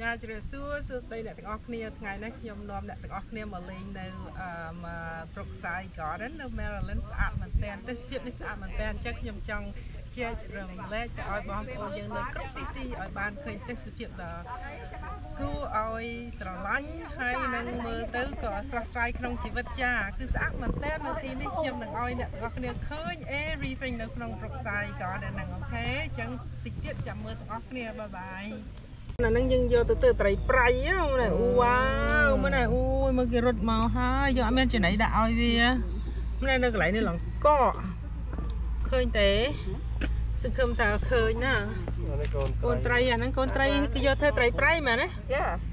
ញ៉ាជម្រាបសួរសួស្តីអ្នកទាំងអស់គ្នាថ្ងៃនេះខ្ញុំនាំអ្នកទាំងអស់គ្នាមកលេងនៅអឺ Brookside Garden នៅ Maryland ស្អាតមែនទែនទេសភាពនេះស្អាតមែនទែនអញ្ចឹងខ្ញុំចង់ចែករំលែកទៅឲ្យបងប្អូនយើងនៅគ្រប់ទីទីឲ្យបានឃើញទេសភាពដ៏គួរឲ្យស្រឡាញ់ហើយនឹងមើលទៅក៏ស្រស់ស្រាយក្នុងជីវិតចាគឺស្អាតមែនទែននៅទីនេះខ្ញុំនឹងឲ្យអ្នកទាំងអស់គ្នាឃើញ everything នៅក្នុង Brookside Garden ហ្នឹងអូខេអញ្ចឹងតិចទៀតចាំមើលទាំងអស់គ្នាបាយបាយ អាហ្នឹងយើងយកទៅទៅត្រីប្រៃហ្នឹងអូវ៉ាវមើលណាអូយមើលគេរត់មកហើយយកអត់មានចំណៃដាក់ឲ្យវាមើលនៅកន្លែងនេះឡងកកឃើញទេសង្ឃឹមថាឃើញណាអានេះកូនកូនត្រីអាហ្នឹងកូនត្រីគឺយកធ្វើត្រីប្រៃមែនទេ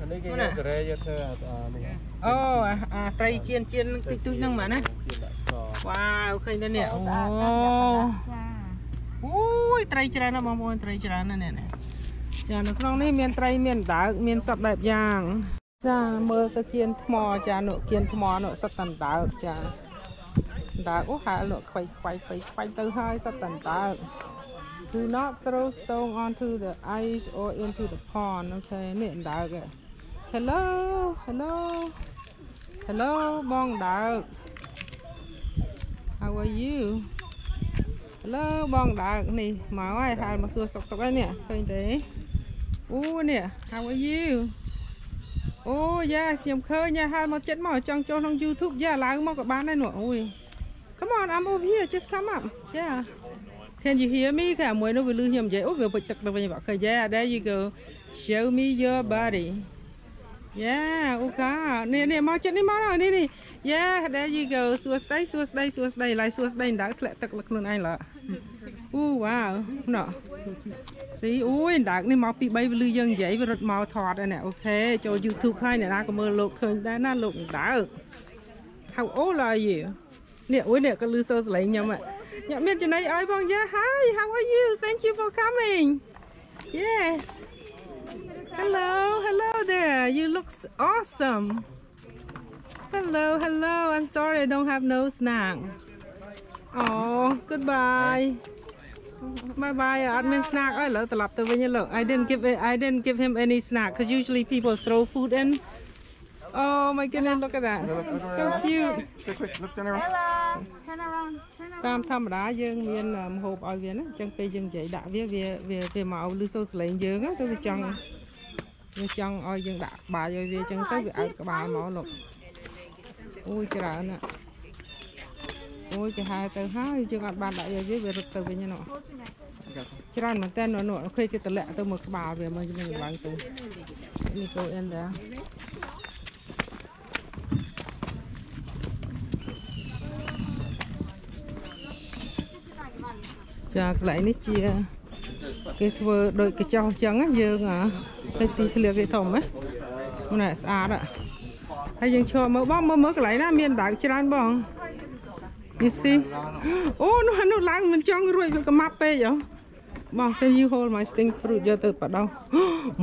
អានេះគេយកការ៉េយកធ្វើអានេះអូអាអាត្រីជៀនជៀនតិចតួចហ្នឹងមែនណាគេដាក់កវ៉ាវឃើញទៅនេះអូអូយត្រីច្រើនណាស់បងប្អូនត្រីច្រើនណាស់នេះ ចានៅក្នុងនេះមានត្រីមានដើកមានសត្វបែបយ៉ាងចាមើលទៅគៀនថ្មចានោះគៀនថ្មនោះសត្វតណ្ដើកចាដើកអូហាលនោះខ្វៃខ្វៃខ្វៃខ្វៃទៅហើយសត្វតណ្ដើក Do not throw stone onto the ice or into the pond អូខេនេះអណ្ដើក Hello Hello Hello បងដើក How are you Hello បងដើកនេះមកហើយហាលមកសួរសុខទុក្ខហើយនេះឃើញទេ អូនេះ How are you អូយ៉ាខ្ញុំឃើញយ៉ាហាលមកចិត្តមកចង់ចូលក្នុង YouTube យ៉ាឡើងមកក៏បានដែរនោះអូយ Come on I'm over here just come up yeah Can you hear me ខាមួយនោះវាលឺខ្ញុំនិយាយអូវាពេចទឹកទៅវិញបាក់ឃើញ Yeah there you go Show me your body Yeah អូកានេះនេះមកចិត្តនេះមកហើយនេះនេះ Yeah there you go សួស្ដីសួស្ដីសួស្ដីឡាយសួស្ដីដៅធ្លាក់ទឹកលើខ្លួនឯងឡើអូវ៉ាវណ៎ស៊ីអូយដើកនេះមកពី3វាលឺយើងនិយាយវារត់មកថតហើយណែអូខេចូល YouTube ហើយអ្នកណាក៏មើលលោកឃើញដែរណាលោកដើក How old are you នេះអូយនេះក៏លឺសូរសលេងខ្ញុំហ่ะខ្ញុំមានចំណៃឲ្យបងយ៉ា Hi how are you Thank you for coming Yes Hello hello there you look awesome Hello hello I'm sorry I don't have no snack Oh goodbye Bye bye អត់មាន snack អើឥឡូវត្រឡប់ទៅវិញលោក I didn't give it, I didn't give him any snack cuz usually people throw food in Oh my goodness look at that so cute Quick quick look down around Hello. Turn around. Turn around. តាមធម្មតាយើងមានម្ហូបឲ្យវាណាអញ្ចឹងពេលយើងនិយាយដាក់វាវាវាវាមកលឺសូរសលេងយើងទៅវាចង់ វាចង់ឲ្យយើងដាក់បាយឲ្យវាអញ្ចឹងទៅវាអើតក្បាលមកលោកអូយច្រើនណាស់អូយគេហៅទៅហើយយើងអត់បានដាក់ឲ្យវាវារត់ទៅវិញណាច្រើនមែនតើនោះនោះឃើញគេតម្លាក់ទៅមើលក្បាលវាមើលយើងឡើងទៅនេះ go in there ចាកន្លែងនេះជា គេធ្វើដូចកញ្ចោះអញ្ចឹងណាយើងអាទៅទីធ្លាគេធំណាណែស្អាតហើយយើងឈរមើលបងមើលមើលកន្លែងណាមានដើកច្រើនបង You see អូនោះនោះឡើងមិនចង់រួចវាកម៉ាប់ពេកហ៎បង Can you hold my stink fruit យកទៅបដោះ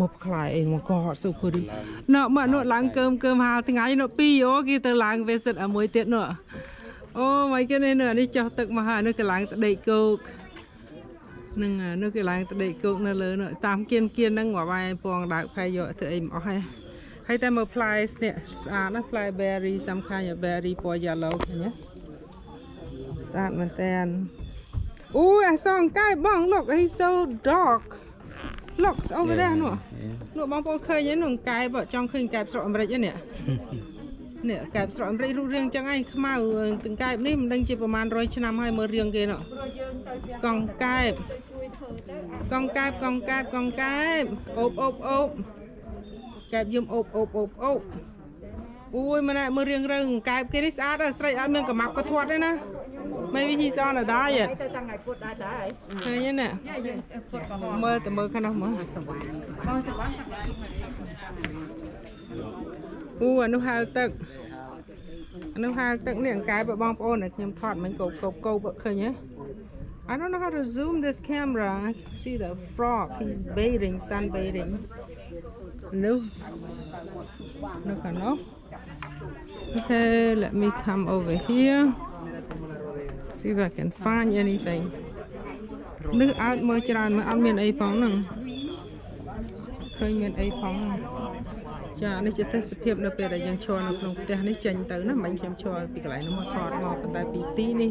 មកខ្លាយអីមកក៏ស៊ូភឺរីណ៎មកនោះឡើងកើមកើមហាលថ្ងៃនោះពីរអូគេទៅឡើង visit អាមួយទៀតនោះអូ my goodness នោះអានេះចុះទឹកមកហើយនោះគេឡើងទៅដេកគោក នឹងនោះគេឡើងទៅដេកគោកនៅលើនោះតាមគៀនគៀនហ្នឹងមកបាយពងដើកផែយកធ្វើអីមិនអស់ហើយហើយតែមើលផ្លែនេះស្អាតណាស់ផ្លែ berry សំខាន់ berry ពណ៌ yellow ឃើញទេស្អាតមែនតើអូយអាសងកាយបង look he's so dark look over there នោះនោះបងប្អូនឃើញទេនោះកាយបើចង់ឃើញកាយស្រុកអាមេរិកទេនេះនេះ កែបស្រុកអាមេរិករូបរាងចឹងឯងខ្មៅទាំងកែបនេះមិនដឹងជាប្រហែល100ឆ្នាំហើយមើលរាងគេនោះកង់កែបកង់កែបកង់កែបកង់កែបអូបអូបអូបកែបយំអូបអូបអូបអូបអូយម៉ែមើលរៀងរើកែបគេនេះស្អាតស្រីអត់មានកម្មាប់ក៏ធាត់ទេណា Maybe he's on a diet ទៅតាំងឲ្យពុតដែរដែរឃើញទេណាយ៉ាយើងពុតក៏ហមើលទៅមើលខាងនោះមើលបងសវណ្ណតាំង អូអានោះហាលទឹកអានោះហាលទឹកនេះអង្កែបបងប្អូនឲ្យខ្ញុំថតមិញគោបគោបគោបឃើញទេ I don't know how to zoom this camera. I can see the frog. He's bathing, sunbathing. No. Look at no. Okay, let me come over here. See if I can find anything. លឺអើតមើលច្រើនមើលអត់មានអីផងហ្នឹងឃើញមានអីផង ចានេះជាទេសភាពនៅពេលដែលយើងឈរនៅក្នុងផ្ទះនេះចេញទៅណាមិញខ្ញុំឈរពីកន្លែងនោះមកថតមកប៉ុន្តែពីទីនេះ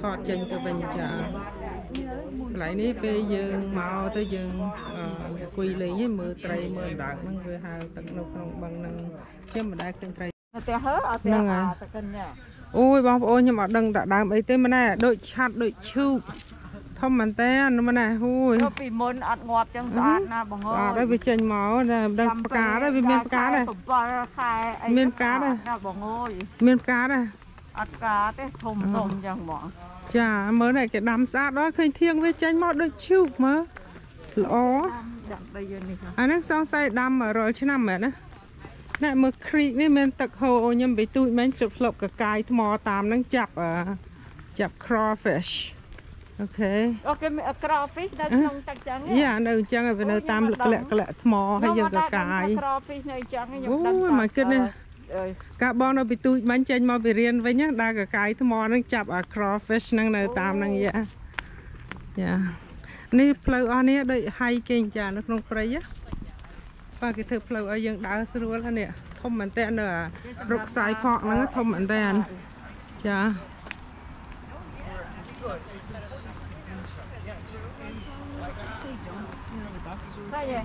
ថតចេញទៅវិញចាកន្លែងនេះពេលយើងមកទៅយើងអឺអង្គុយលេងឯងមើលត្រីមើលអណ្ដើកហ្នឹងវាហៅទឹកនៅក្នុងបឹងហ្នឹងខ្ញុំមិនដែលឃើញត្រីនៅផ្ទះហើអត់ផ្ទះហ្នឹងហើយអាតកិនញ៉ាអូយបងប្អូនខ្ញុំអត់ដឹងដាក់ដើមអីទេម៉ណែដូចឆាត់ដូចឈូក ធំមែនតើម៉ណែអូយទៅពីមុនអត់ងាប់ចឹងស្អាតណាបងអើស្អាតហើយវាចេញមកតែមិនដឹងផ្កាដែរវាមានផ្កាដែរ7ខែអីមានផ្កាដែរណាបងអើយមានផ្កាដែរអត់ផ្កាទេធំធំចឹងហ្មងចាមើលនេះគេដាំស្អាតដល់ឃើញធៀងវាចេញមកដូចឈូកមើលល្អដាក់ទៅយើងនេះអាហ្នឹងសង្ស័យដាំរាល់ឆ្នាំមែនណាណែមើល creek នេះមានទឹកហូរខ្ញុំទៅទូចមែនជប់ធ្លាប់កកាយថ្មតាមហ្នឹងចាប់អឺចាប់ crawfish អូខេអូគេមានក្រហ្វីសនៅក្នុងទឹកចឹងយ៉ានៅអញ្ចឹងវានៅតាមក្លាក់ក្លាក់ថ្មហើយយើងកកាយក្រហ្វីសនៅចឹងខ្ញុំអូដឹងយ my goodness ការបននៅពីទូចបាញ់ចេញមកពីរៀនវិញណាដើរកកាយថ្មហ្នឹងចាប់អា crawfish ហ្នឹងនៅតាមហ្នឹងយ៉ាយ៉ានេះផ្លូវអស់នេះដូច hiking ចានៅក្នុងព្រៃណាបាទគេធ្វើផ្លូវឲ្យយើងដើរស្រួលហ្នឹងនេះធំមែនតើនៅអារុកខ្សែផកហ្នឹងធំមែនតើចា ឃើញទេ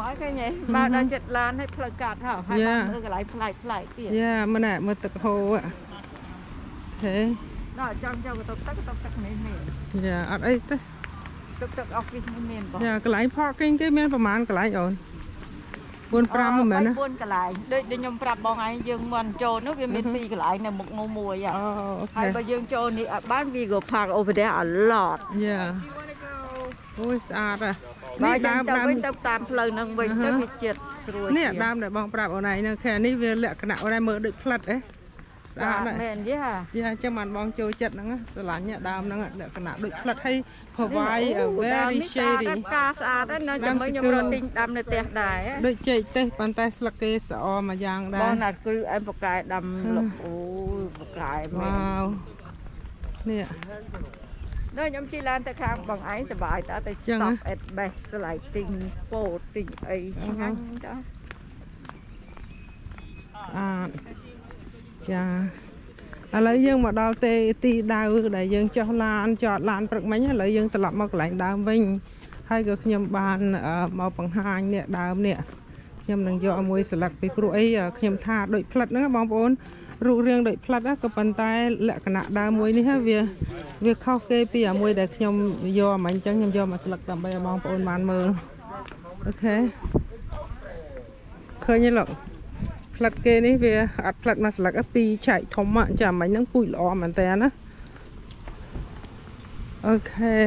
បើឃើញទេបើដល់ចិត្តឡានឲ្យផ្លូវកាត់ហើយហើយបានមើលកន្លែងផ្លែកផ្លែកទៀតយ៉ាមើលណែមើលទឹកហូរអូខេដល់ចង់ចូលទៅទឹកទៅទឹកនេះមានយ៉ាអត់អីទេទឹកទឹកអុកនេះមានបងយ៉ាកន្លែងផកគេគេមានប្រហែលកន្លែងអូន 4 5មិនមែនណា4កន្លែងដូចដែលខ្ញុំប្រាប់បងឯងយើងមិនចូលនោះវាមាន2កន្លែងនៅមុខនោះមួយអូអូហើខេយបើយើងចូលនេះអត់បាន we go park over there a lot យ៉ាអូយស្អាតហ่ะបើនេះដើដើមមទៅដើមវិញទៅតាមផ្លូវហ្នឹងវិញទៅវាចិត្តស្រួលនេះដើមដែលបងប្រាប់អូនឯងនៅខែនេះវាលក្ខណៈអូនឯងមើលដូចផ្លិតហ៎ ស្អាតណាស់មែនយ៉ាយ៉ាចាំបានបងចូលចិត្តហ្នឹងណាស្រឡាញ់ណាដើមហ្នឹងលក្ខណៈដូចផ្លិតហើយ provide a very shady ការស្អាតណាស់ចាំមើលខ្ញុំរត់ទិញដាំនៅផ្ទះដែរដូចចេកទេសប៉ុន្តែស្លឹកគេស្អមួយយ៉ាងដែបរងណាត់គឺអែមបកាយដាំលក់អូយបកាយមែវ៉ានវនេះដល់ខ្ញុំជិះឡានទៅខាងបងឯងសុបាយតើទៅចឹងហ៎ stop at best ស្លាយទិញពោតទិញអីអឺហ៎ឆ្ងាញ់តើស្អាត ចាឥឡូវយើងមកដល់ទេទីដៅដែលយើងចុះឡានចតឡានព្រឹកមិញឥឡូវយើងត្រឡប់មកកន្លែងដើមវិញហើយក៏ខ្ញុំបានអឺមកបង្ហាញនេះដើមនេះខ្ញុំនឹងយកមួយស្លឹកពីព្រោះអីខ្ញុំថាដូចផ្លិតហ្នឹងណាបងប្អូនរូបរាងដូចផ្លិតណាក៏ប៉ុន្តែលក្ខណៈដើមមួយនេះណាវាវាខុសគេពីអាមួយដែលខ្ញុំយកមកអញ្ចឹងខ្ញុំយកមកស្លឹកដើម្បីឲ្យបងប្អូនបានមើលអូខេឃើញទេលោក ផ្លិតគេនេះវាអត់ផ្លិតមួយស្លឹកទេពីរឆែកធំอะចាំមិញហ្នឹងពូជល្អមែនតើណាអូខេឥ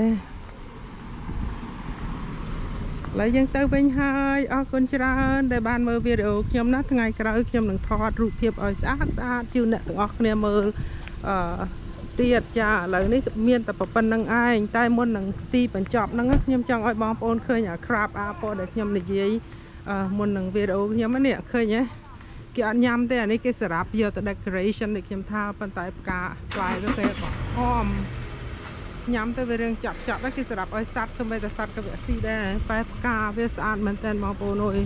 ឡូវយើងទៅវិញហើយអរគុណច្រើនដែលបានមើលវីដេអូខ្ញុំណាថ្ងៃក្រោយខ្ញុំនឹងថតរូបភាពឲ្យស្អាតស្អាតជូនអ្នកទាំងអស់គ្នាមើលអឺទៀតចាឥឡូវនេះមានតែប៉ុណ្្នឹងឯងតែមុននឹងទីបញ្ចប់ហ្នឹងណាខ្ញុំចង់ឲ្យបងប្អូនឃើញអា crab apple ដែលខ្ញុំនិយាយអឺមុននឹងវីដេអូខ្ញុំហ្នឹងនេះឃើញទេ គេអត់ញ៉ាំទេអានេះគេសម្រាប់យកទៅ decoration ដូចខ្ញុំថាប៉ុន្តែផ្កាផ្លែទៅគេក៏ហមញ៉ាំទៅវារឿងចាក់ចាក់ដែរគេសម្រាប់ឲ្យសត្វសូម្បីតែសត្វក៏វាស៊ីដែរតែផ្កាវាស្អាតមែនតើបងប្អូនអើយ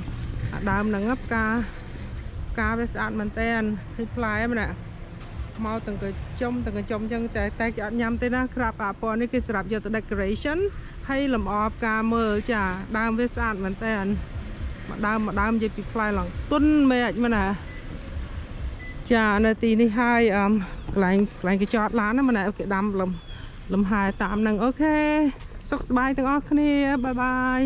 អាដើមហ្នឹងណាផ្កាផ្កាវាស្អាតមែនតើឃើញផ្លែហ្នឹងណាមកទាំងក៏ចំទាំងក៏ចំអញ្ចឹងតែតែគេអត់ញ៉ាំទេណាក្រាបអាពណ៌នេះគេសម្រាប់យកទៅ decoration ហើយលម្អផ្កាមើលចាដើមវាស្អាតមែនតើ មកដើមមកដើមនិយាយពីផ្លែឡើងទុនមែនមែនណាចានៅទីនេះហើយកន្លែងកន្លែងគេចតឡានណាមែនណាគេដាំលំលំហែតាមហ្នឹងអូខេសុខសប្បាយទាំងអស់គ្នាបាយបាយ